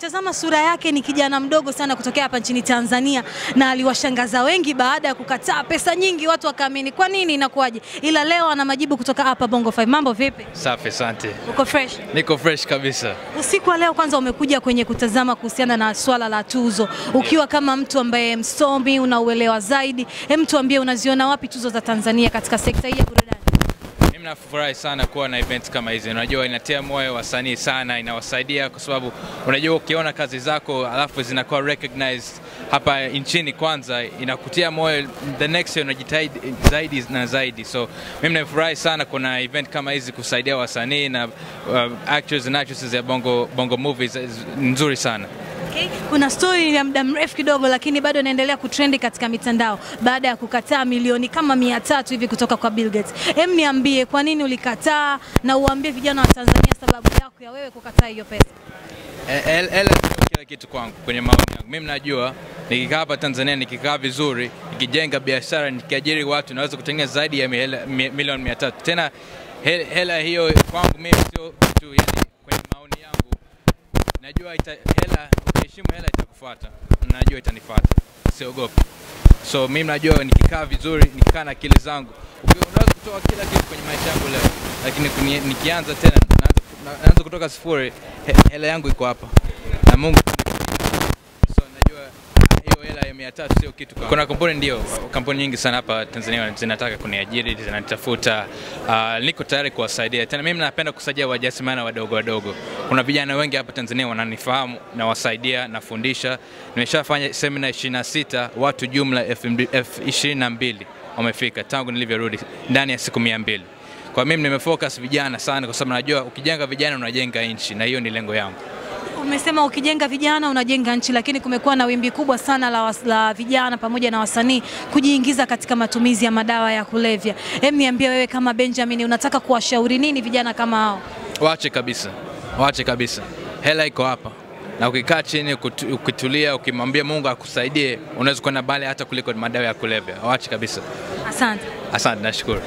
ukimtazama sura yake ni kijana mdogo sana kutokea hapa nchini Tanzania, na aliwashangaza wengi baada ya kukataa pesa nyingi, watu wakaamini kwa nini, inakuwaje? Ila leo ana majibu kutoka hapa Bongo 5. Mambo vipi? Safi, asante. Uko fresh? Niko fresh kabisa. Usiku wa leo kwanza umekuja kwenye kutazama kuhusiana na swala la tuzo, ukiwa kama mtu ambaye msomi, unauelewa zaidi, hem, tuambie unaziona wapi tuzo za Tanzania katika sekta hii ya burudani? Mimi nafurahi sana kuwa na event kama hizi. Unajua inatia moyo wasanii sana, inawasaidia kwa sababu unajua ukiona kazi zako alafu zinakuwa recognized hapa nchini kwanza, inakutia moyo, the next year unajitahidi zaidi na zaidi. So mimi nafurahi sana kuna event kama hizi kusaidia wasanii na uh, actors and actresses ya bongo, bongo movies nzuri sana. Okay. Kuna story ya muda mrefu kidogo lakini bado inaendelea kutrendi katika mitandao baada ya kukataa milioni kama mia tatu hivi kutoka kwa Bill Gates. Hem, niambie kwa nini ulikataa na uambie vijana wa Tanzania sababu yako ya wewe kukataa hiyo pesa. Hela sio kila kitu kwangu kwenye maoni yangu. Mimi najua nikikaa hapa Tanzania, nikikaa vizuri, nikijenga biashara, nikiajiri watu, naweza kutengeneza zaidi ya milioni mia tatu. Tena hela hiyo kwangu mimi sio kitu, yani kwenye maoni yangu najua ita, hela, ukiheshimu hela itakufuata, najua itanifuata, siogopi. So mimi najua nikikaa vizuri, nikikaa na akili zangu, unaweza kutoa kila kitu kwenye maisha yangu leo, lakini nikianza tena naanza, kutoka sifuri, he, hela yangu iko hapa. Na Mungu so najua hiyo hela ya mia tatu sio kitu. Kuna kampuni ndio, kampuni nyingi sana hapa Tanzania zinataka kuniajiri, zinanitafuta. Uh, niko tayari kuwasaidia. Tena mimi napenda kusaidia wajasiriamali wadogo wadogo. Kuna vijana wengi hapa Tanzania wananifahamu, nawasaidia, nafundisha. Nimeshafanya semina 26 watu jumla elfu mbi- elfu ishirini na mbili wamefika tangu nilivyorudi ndani ya siku mia mbili. Kwa mimi nimefocus vijana sana, kwa sababu najua ukijenga vijana unajenga nchi, na hiyo ni lengo yangu. Umesema ukijenga vijana unajenga nchi, lakini kumekuwa na wimbi kubwa sana la, was, la vijana pamoja na wasanii kujiingiza katika matumizi ya madawa ya kulevya. Hem, niambie wewe kama Benjamin, unataka kuwashauri nini vijana kama hao? Waache kabisa, waache kabisa. Hela iko hapa, na ukikaa chini ukitulia, ukimwambia Mungu akusaidie, unaweza kwenda mbali hata kuliko madawa ya kulevya. Waache kabisa. Asante. Asante, nashukuru.